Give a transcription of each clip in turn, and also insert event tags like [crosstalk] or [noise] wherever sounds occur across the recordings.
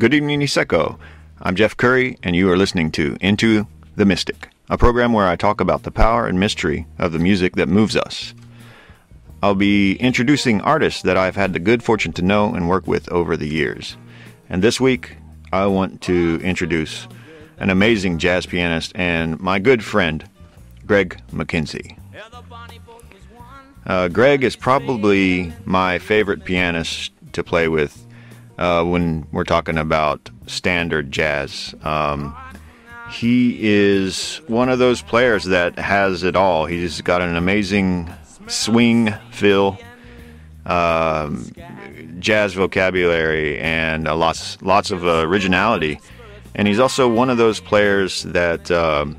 Good evening, Niseko. I'm Jeff Curry, and you are listening to Into the Mystic, a program where I talk about the power and mystery of the music that moves us. I'll be introducing artists that I've had the good fortune to know and work with over the years. And this week, I want to introduce an amazing jazz pianist and my good friend, Greg McKenzie. Uh, Greg is probably my favorite pianist to play with uh, when we're talking about standard jazz. Um, he is one of those players that has it all. He's got an amazing swing feel, um, jazz vocabulary, and lots lots of uh, originality. And he's also one of those players that um,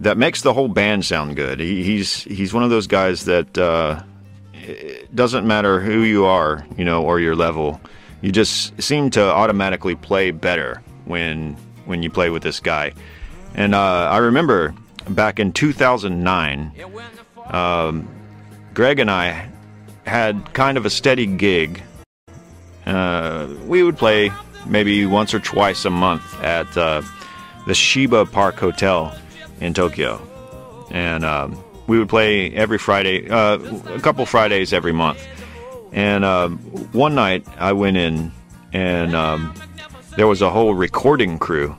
that makes the whole band sound good. He, he's he's one of those guys that uh, doesn't matter who you are, you know, or your level. You just seem to automatically play better when when you play with this guy. And uh, I remember back in 2009, um, Greg and I had kind of a steady gig. Uh, we would play maybe once or twice a month at uh, the Shiba Park Hotel in Tokyo, and um, we would play every Friday, uh, a couple Fridays every month. And um, one night I went in, and um, there was a whole recording crew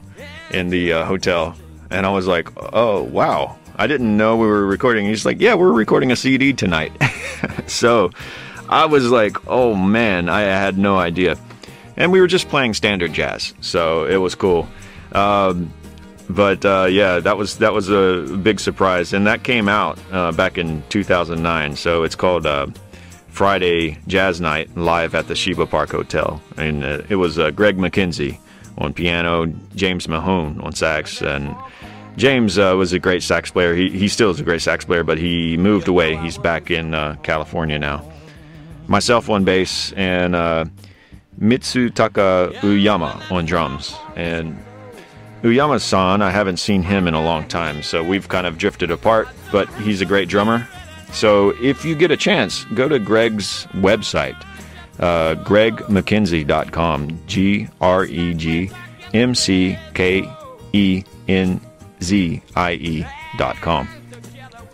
in the uh, hotel, and I was like, "Oh wow!" I didn't know we were recording. He's like, "Yeah, we're recording a CD tonight." [laughs] so I was like, "Oh man!" I had no idea, and we were just playing standard jazz, so it was cool. Um, but uh, yeah, that was that was a big surprise, and that came out uh, back in 2009. So it's called uh, Friday Jazz Night live at the Shiba Park Hotel, and uh, it was uh, Greg McKenzie on piano, James Mahone on sax, and James uh, was a great sax player. He he still is a great sax player, but he moved away. He's back in California now. Myself on bass and Mitsutaka Uyama on drums, and Uyama-san, I haven't seen him in a long time, so we've kind of drifted apart, but he's a great drummer. So if you get a chance, go to Greg's website, uh, gregmckenzie.com, G R E G M C K E N Z I E.com.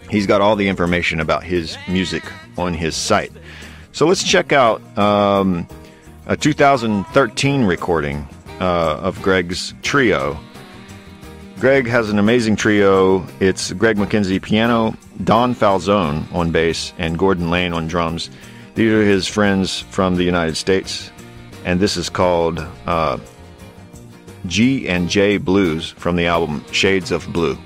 He's got all the information about his music on his site. So let's check out um, a 2013 recording uh, of Greg's trio. Greg has an amazing trio. It's Greg McKenzie piano, Don Falzone on bass, and Gordon Lane on drums. These are his friends from the United States, and this is called uh, G and J Blues from the album Shades of Blue.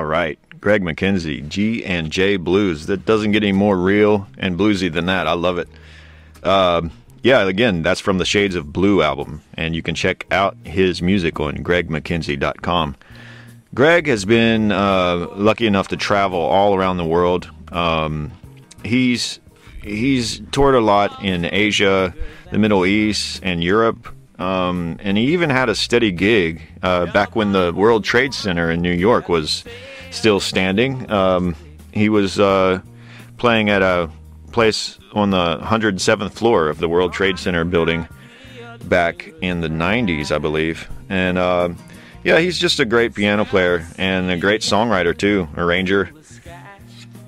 All right, Greg McKenzie, G and J Blues. That doesn't get any more real and bluesy than that. I love it. Uh, yeah, again, that's from the Shades of Blue album, and you can check out his music on gregmckenzie.com. Greg has been uh, lucky enough to travel all around the world. Um, he's he's toured a lot in Asia, the Middle East, and Europe. Um, and he even had a steady gig uh, back when the World Trade Center in New York was still standing. Um, he was uh, playing at a place on the 107th floor of the World Trade Center building back in the 90s, I believe. And uh, yeah, he's just a great piano player and a great songwriter, too, arranger.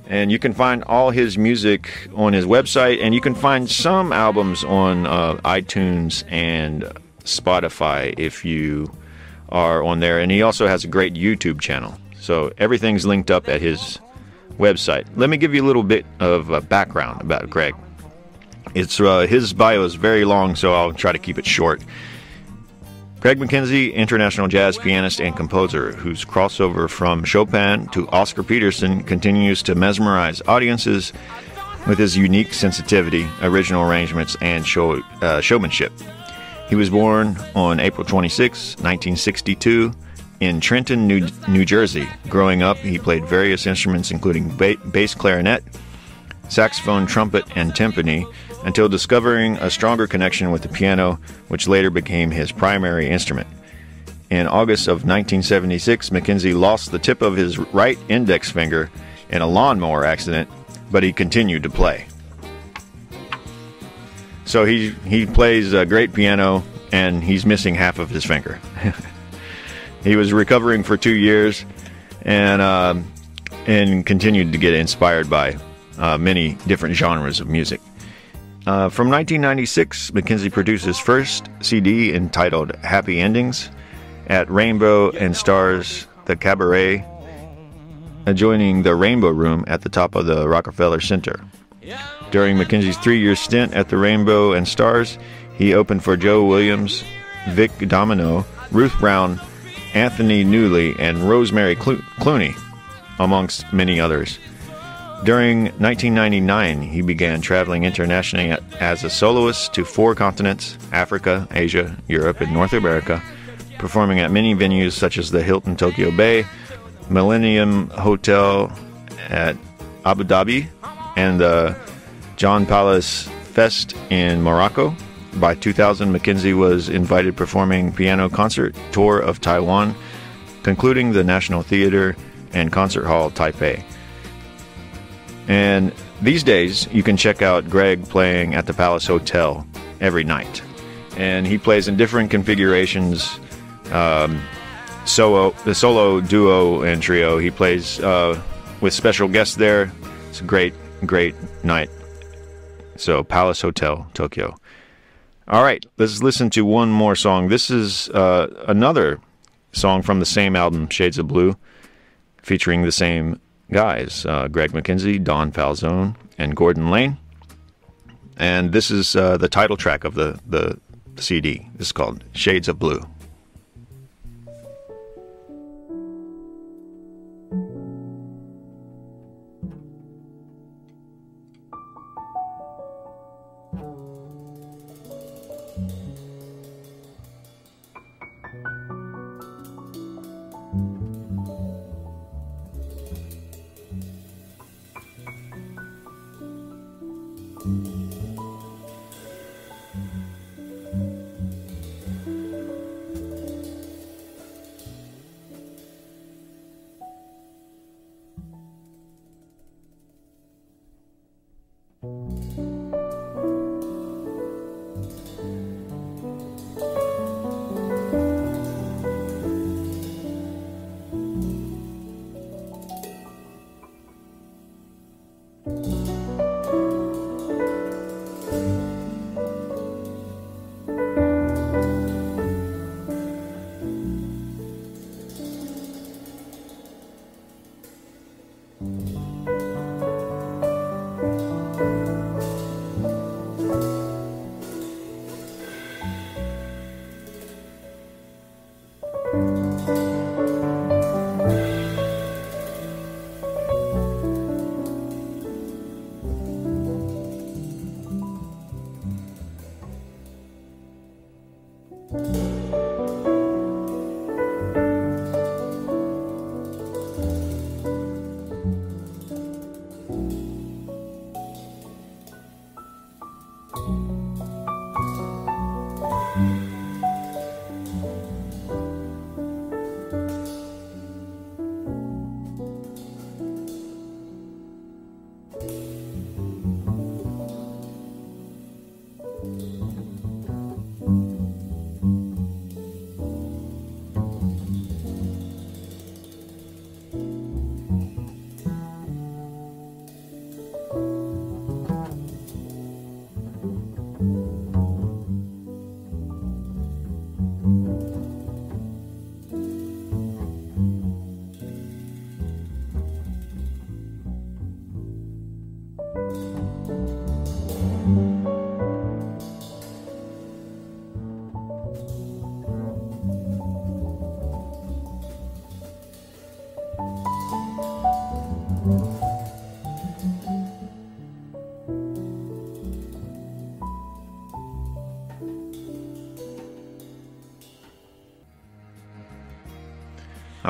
And you can find all his music on his website, and you can find some albums on uh, iTunes and Spotify if you are on there. And he also has a great YouTube channel. So everything's linked up at his website. Let me give you a little bit of a background about Greg. It's uh, his bio is very long, so I'll try to keep it short. Greg McKenzie, international jazz pianist and composer, whose crossover from Chopin to Oscar Peterson continues to mesmerize audiences with his unique sensitivity, original arrangements, and show, uh, showmanship. He was born on April 26, 1962, in Trenton, New, New Jersey. Growing up, he played various instruments, including ba- bass clarinet, saxophone, trumpet, and timpani, until discovering a stronger connection with the piano, which later became his primary instrument. In August of 1976, McKenzie lost the tip of his right index finger in a lawnmower accident, but he continued to play. So he he plays a great piano, and he's missing half of his finger. [laughs] he was recovering for two years, and uh, and continued to get inspired by uh, many different genres of music. Uh, from 1996, McKenzie produced his first CD entitled Happy Endings at Rainbow and Stars, the Cabaret, adjoining the Rainbow Room at the top of the Rockefeller Center. During McKenzie's three year stint at the Rainbow and Stars, he opened for Joe Williams, Vic Damone, Ruth Brown, Anthony Newley, and Rosemary Clooney, amongst many others. During 1999, he began traveling internationally as a soloist to four continents Africa, Asia, Europe, and North America, performing at many venues such as the Hilton Tokyo Bay, Millennium Hotel at Abu Dhabi, and the Jnan Palace Fest in Morocco. By 2000, McKenzie was invited performing piano concert tour of Taiwan, concluding the National Theater and Concert Hall Taipei. And these days, you can check out Greg playing at the Palace Hotel every night. And he plays in different configurations um, solo, the solo, duo, and trio. He plays uh, with special guests there. It's a great, great night. So, Palace Hotel, Tokyo. All right, let's listen to one more song. This is uh, another song from the same album, Shades of Blue, featuring the same guys uh, Greg McKenzie, Don Falzone, and Gordon Lane. And this is uh, the title track of the, the CD. This is called Shades of Blue.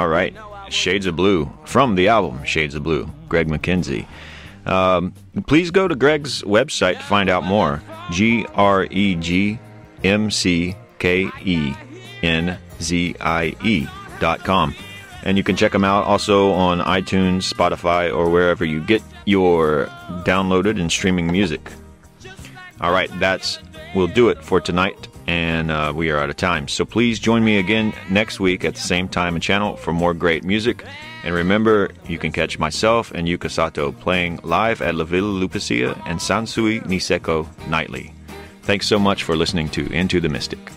All right, Shades of Blue from the album Shades of Blue, Greg McKenzie. Um, please go to Greg's website to find out more. G R E G M C K E N Z I E dot com. And you can check them out also on iTunes, Spotify, or wherever you get your downloaded and streaming music. All right, that's will do it for tonight and uh, we are out of time. So please join me again next week at the same time and channel for more great music. And remember, you can catch myself and Yuka Sato playing live at La Villa Lupicia and Sansui Niseko nightly. Thanks so much for listening to Into the Mystic.